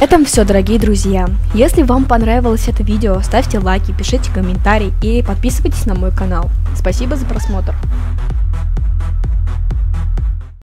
этом все, дорогие друзья. Если вам понравилось это видео, ставьте лайки, пишите комментарии и подписывайтесь на мой канал. Спасибо за просмотр.